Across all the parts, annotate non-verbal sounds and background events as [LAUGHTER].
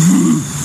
Mm-hmm. [LAUGHS]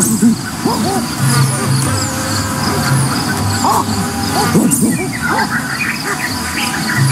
あっ。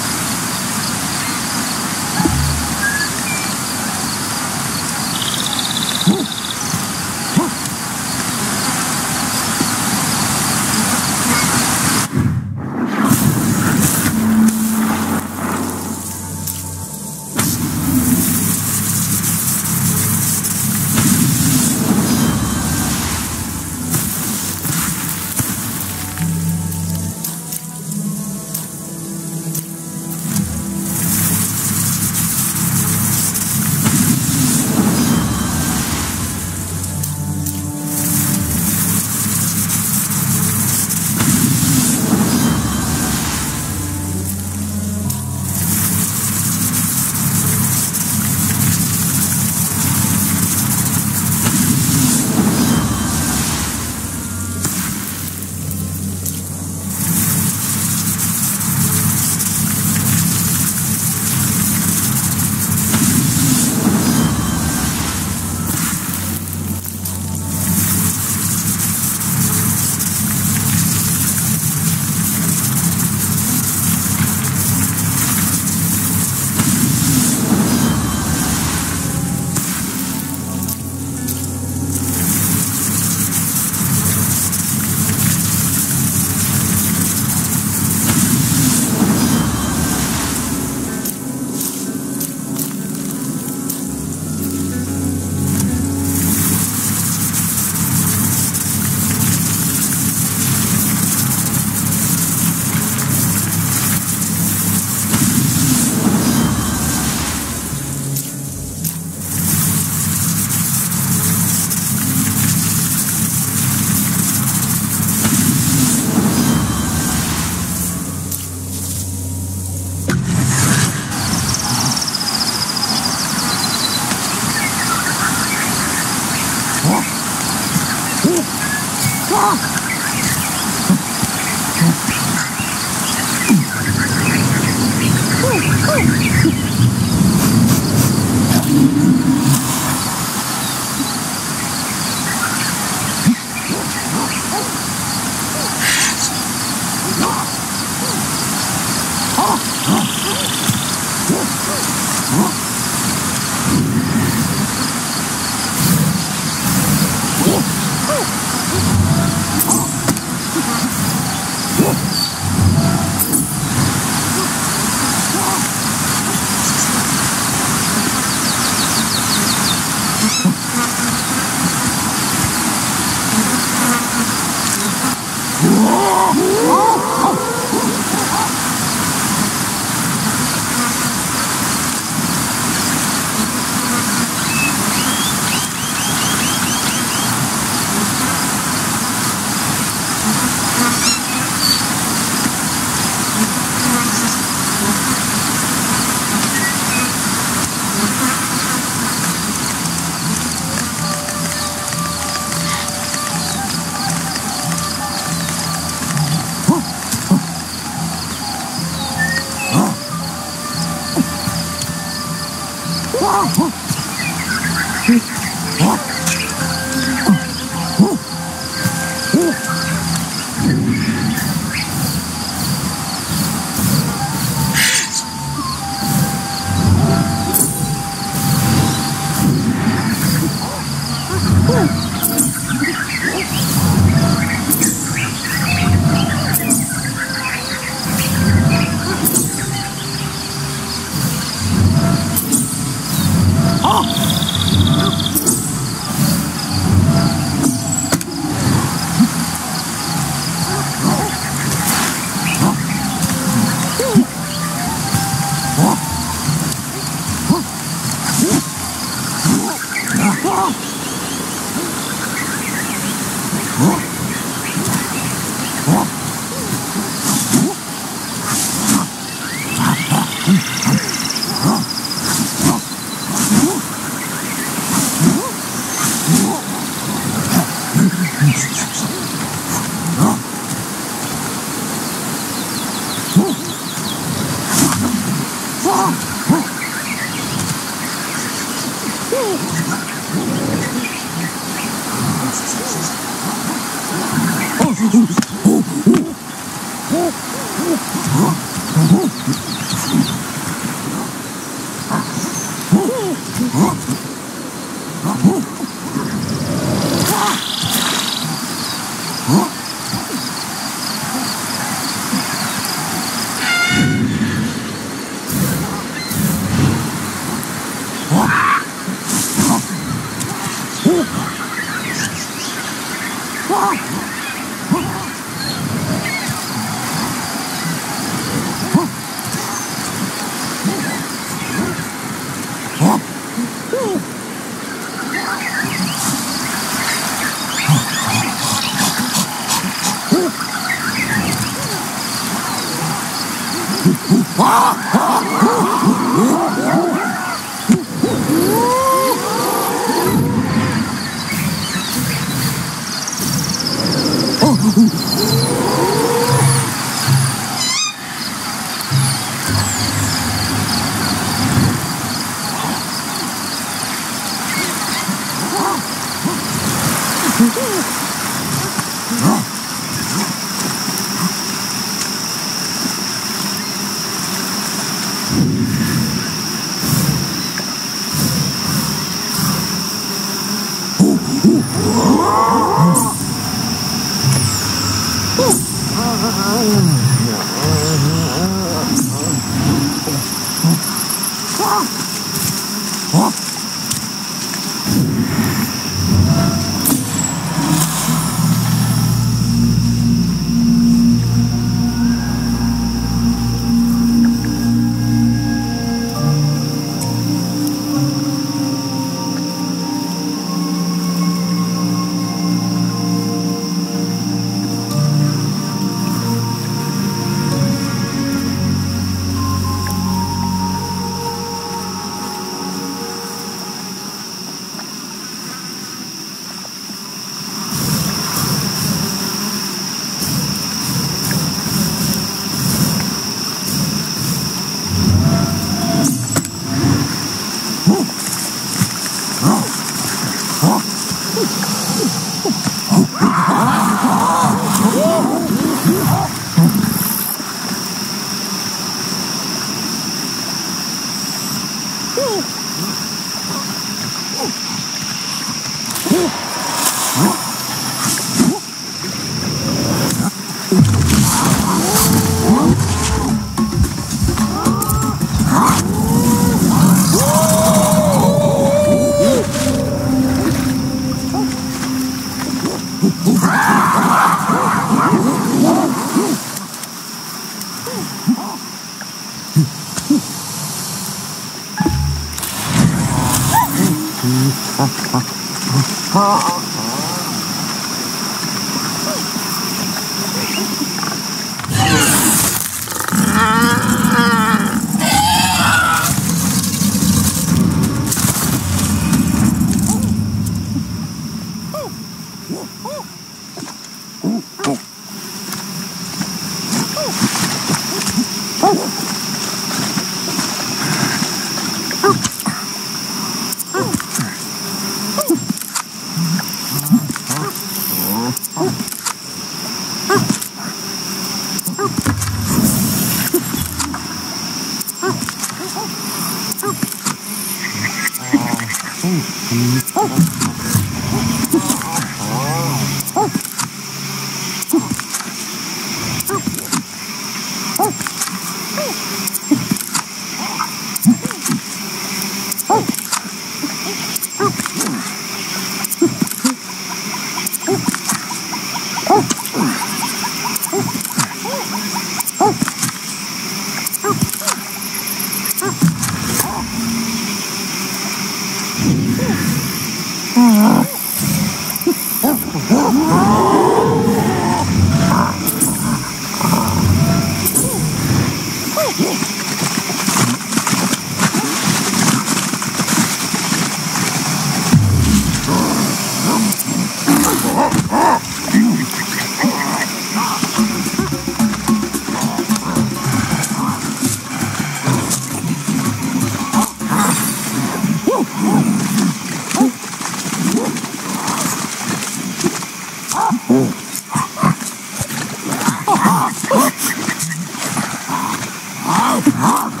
Oh,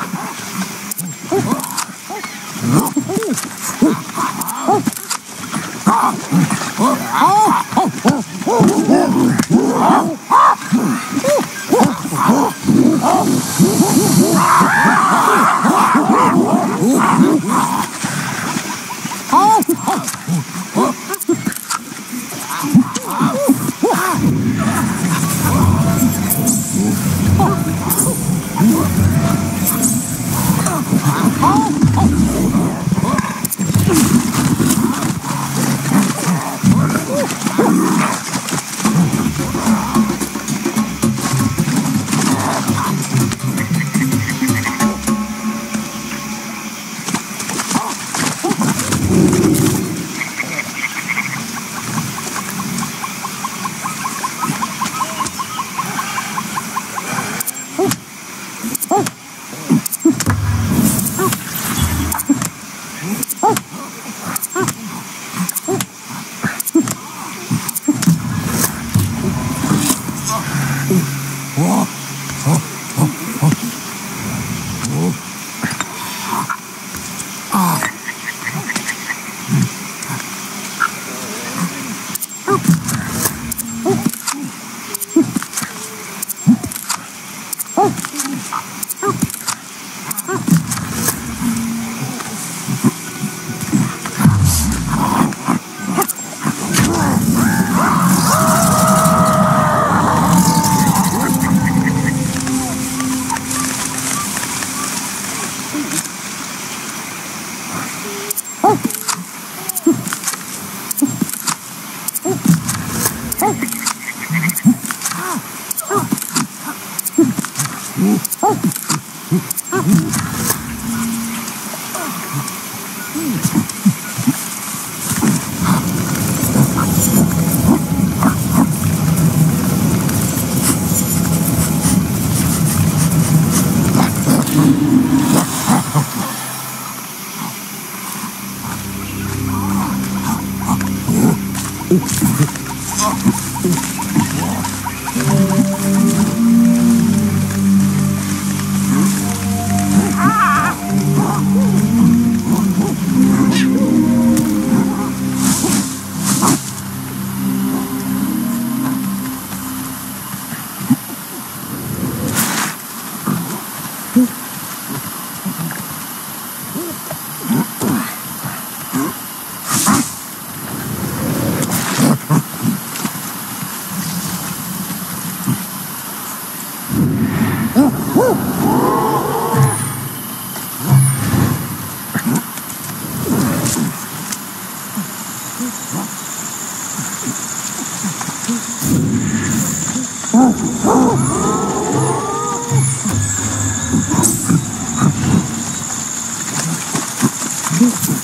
Mm-hmm. [LAUGHS]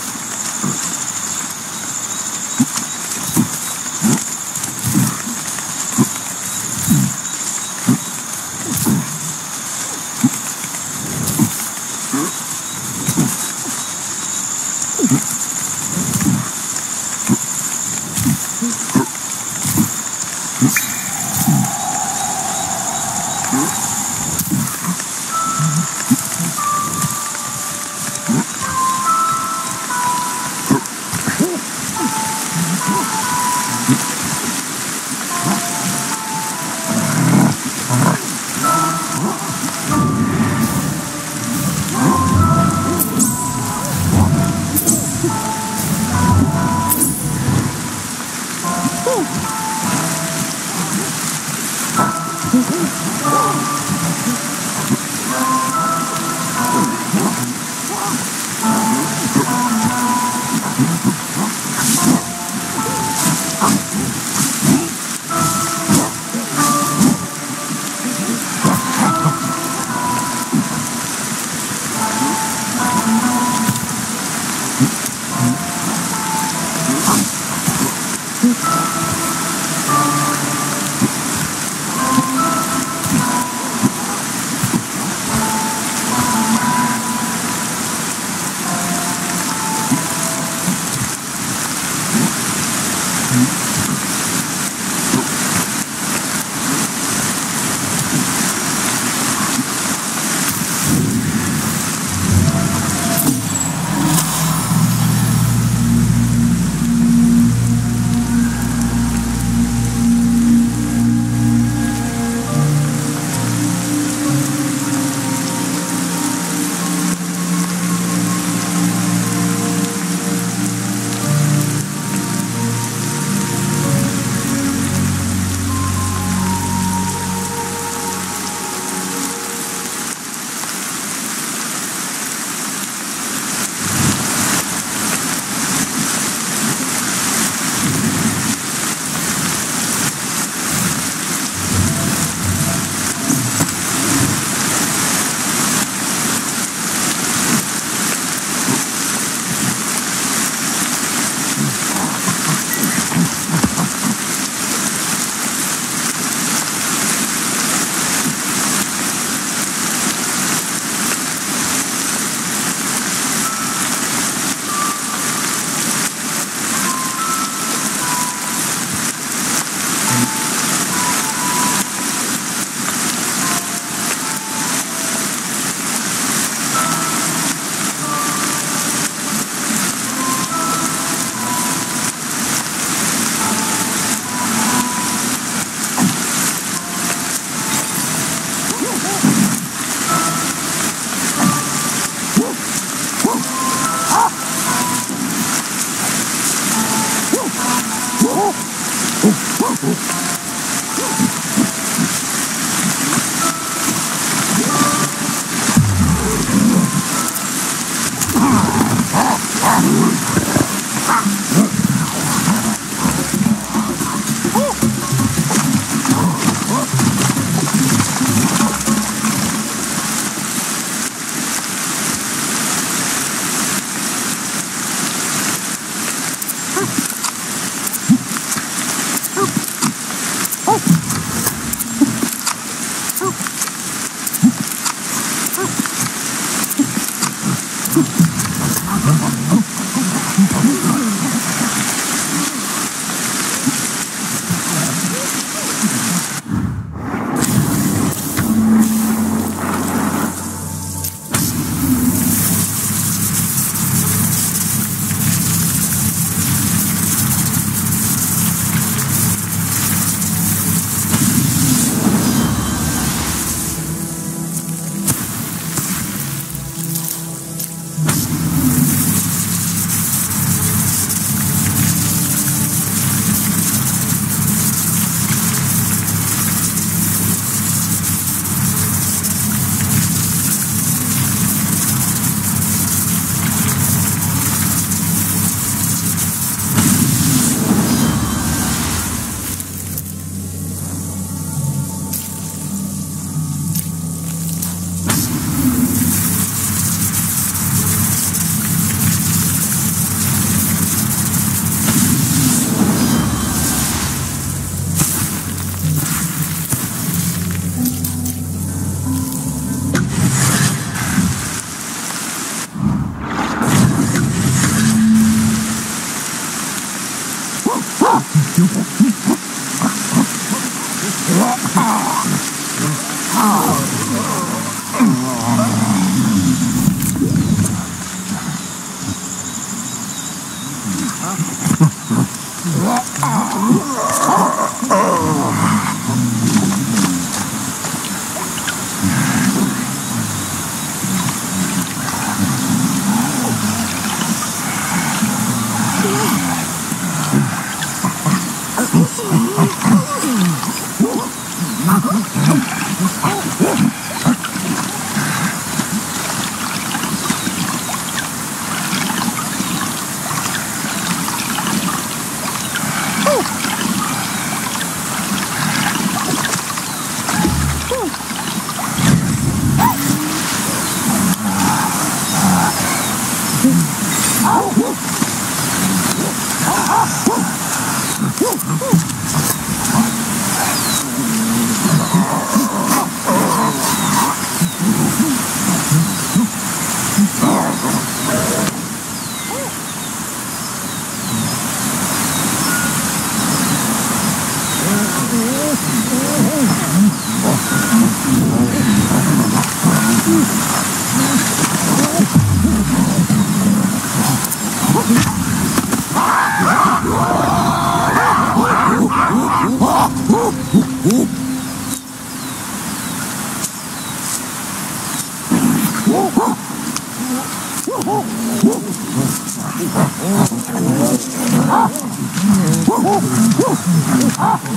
Oh!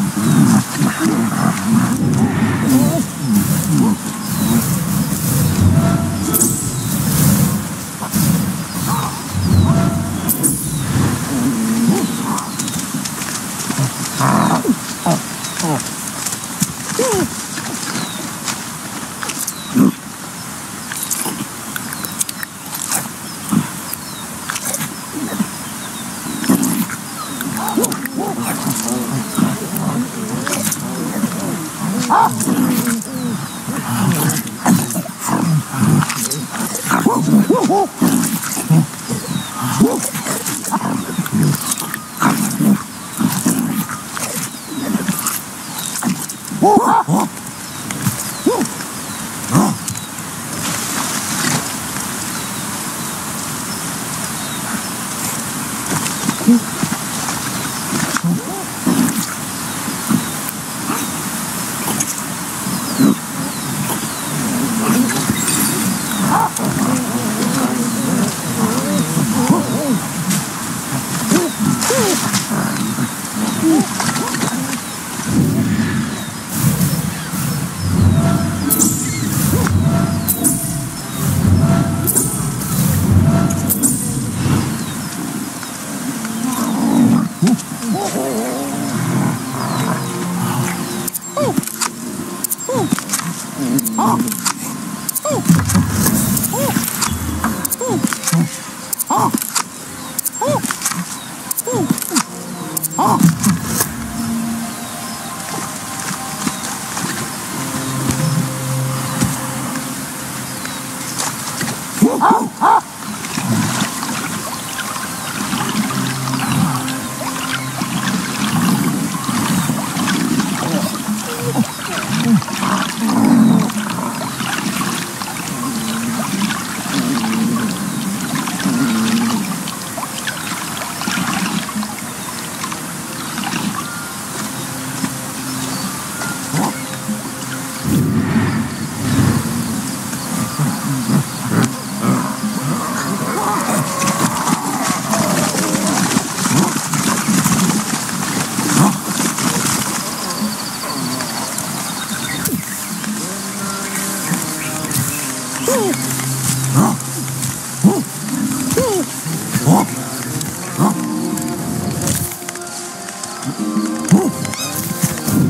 あ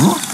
Huh?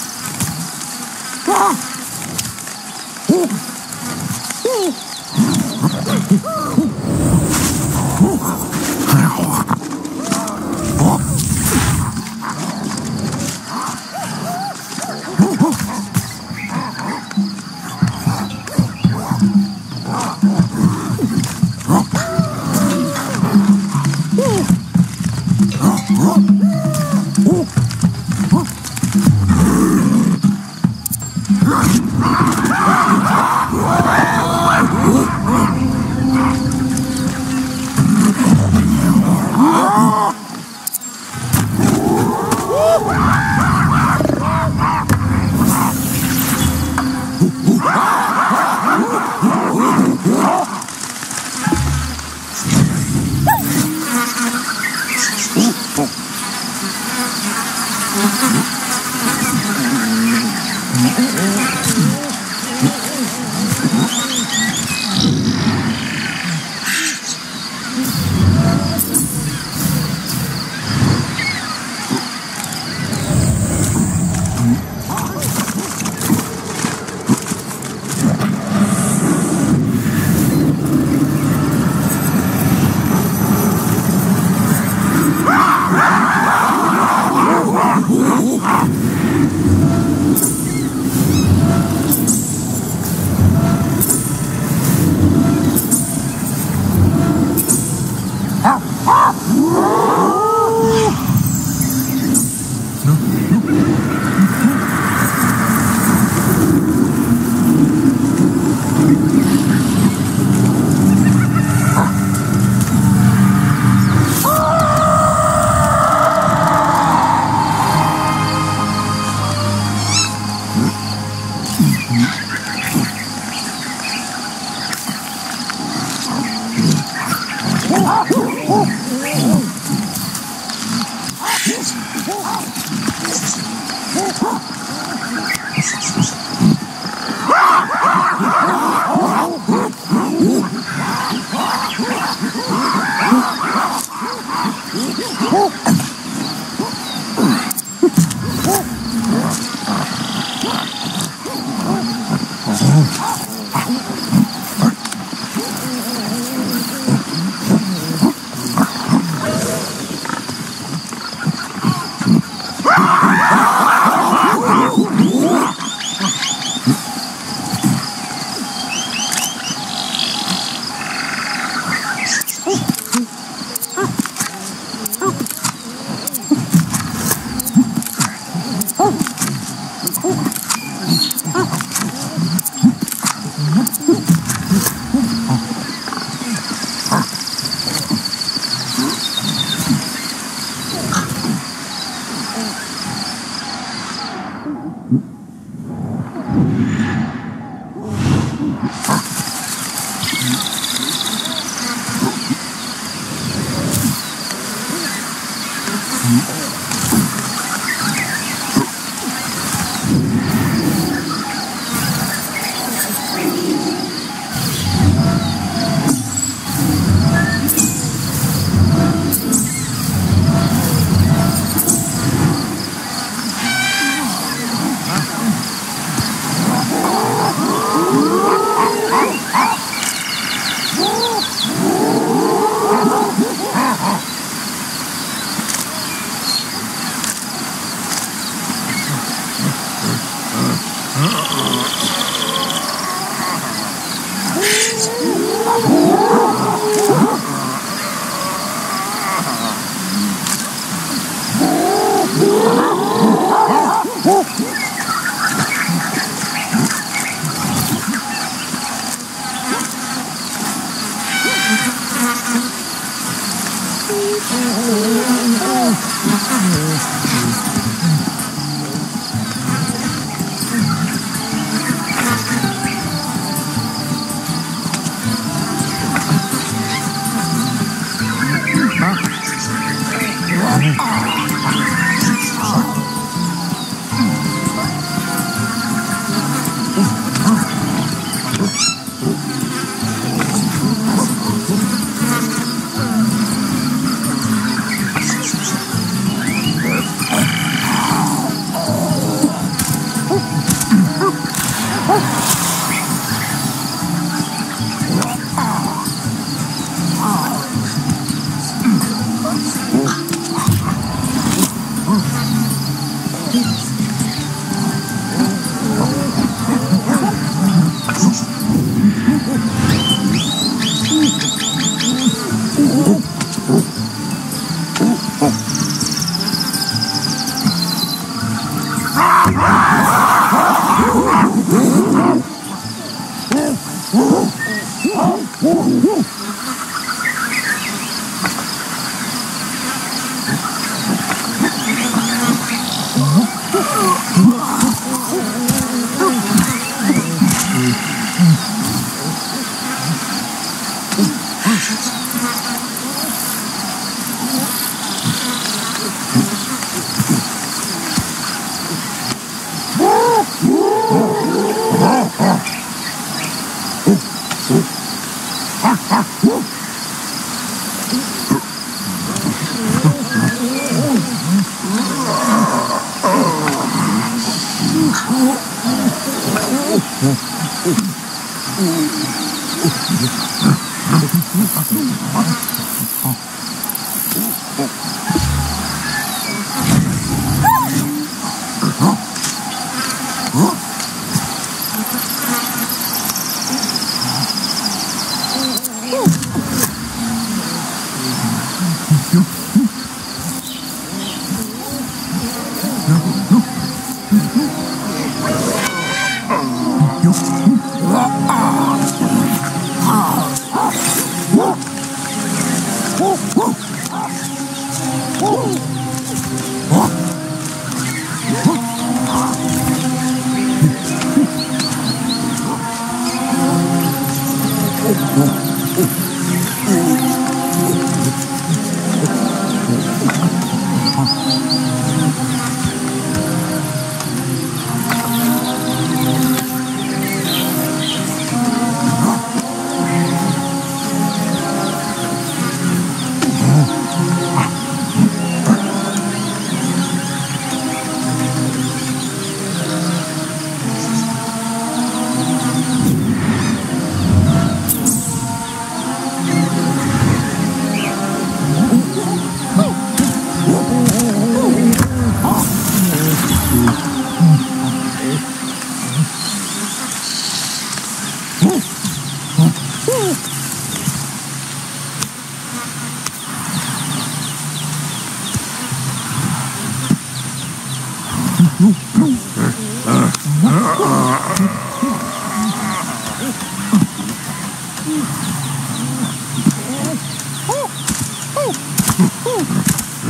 Fuck.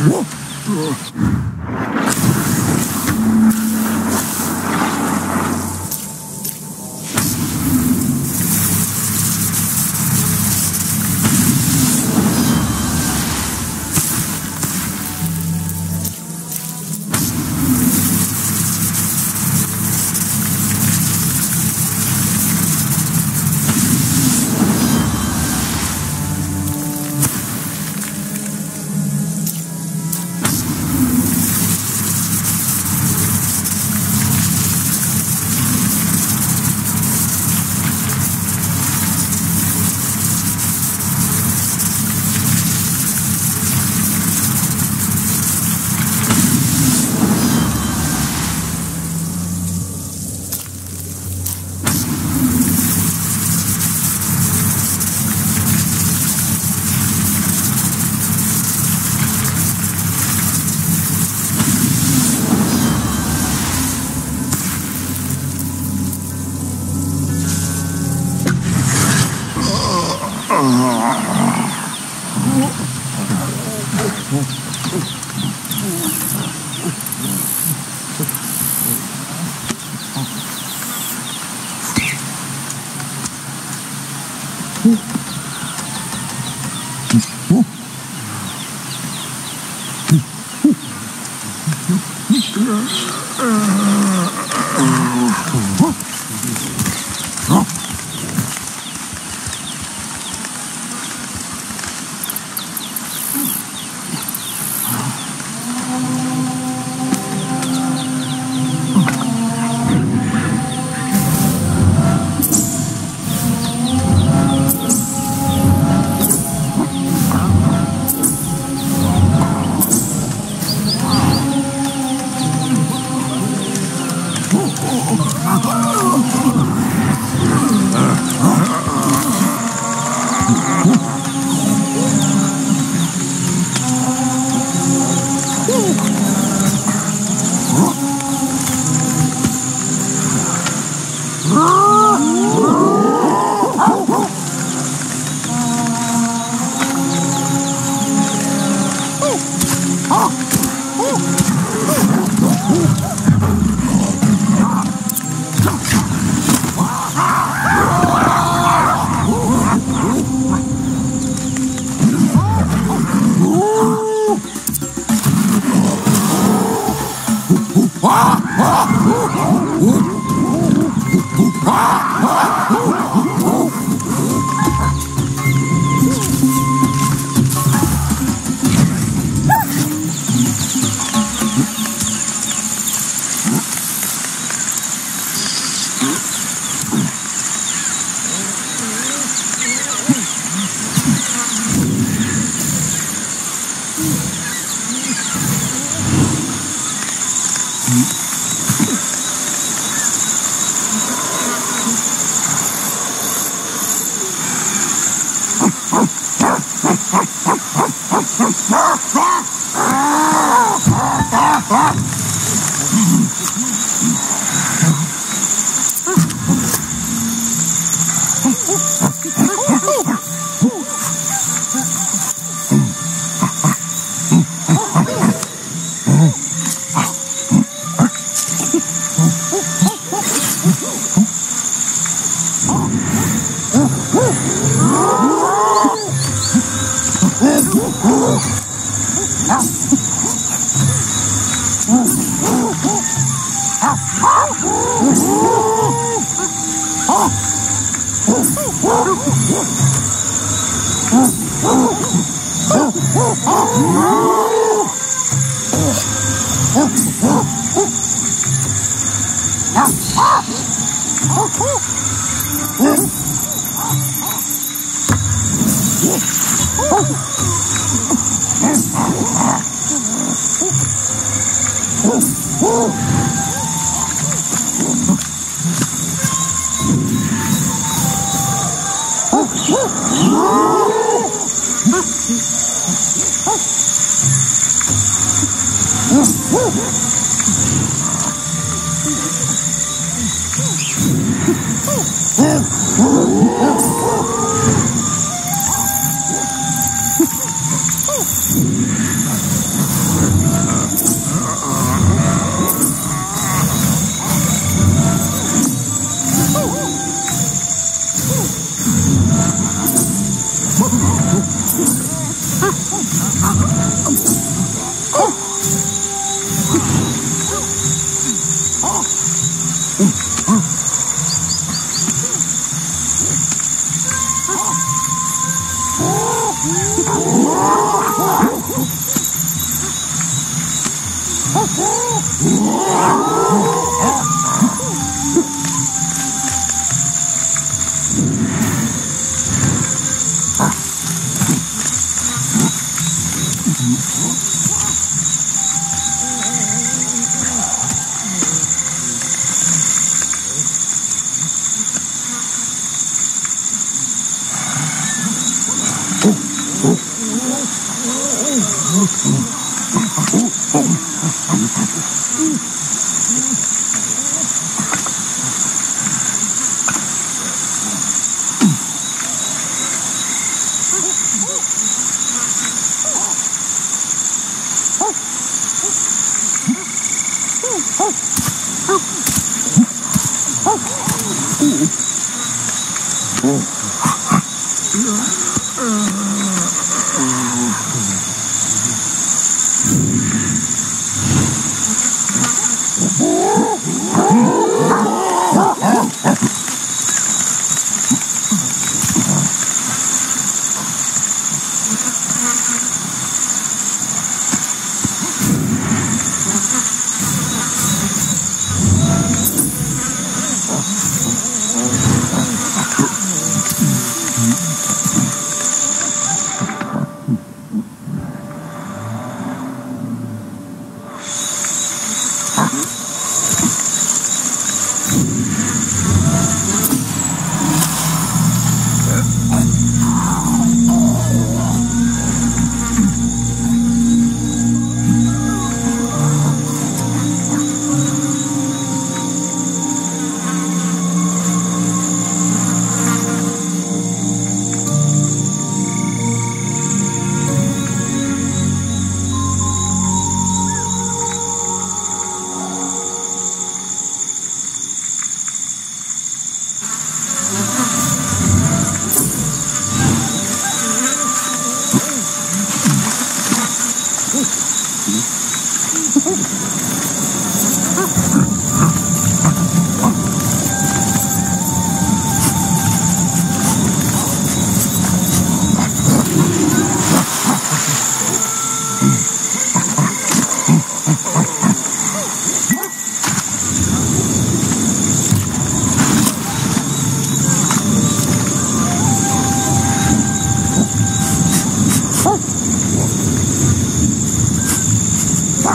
Whoa!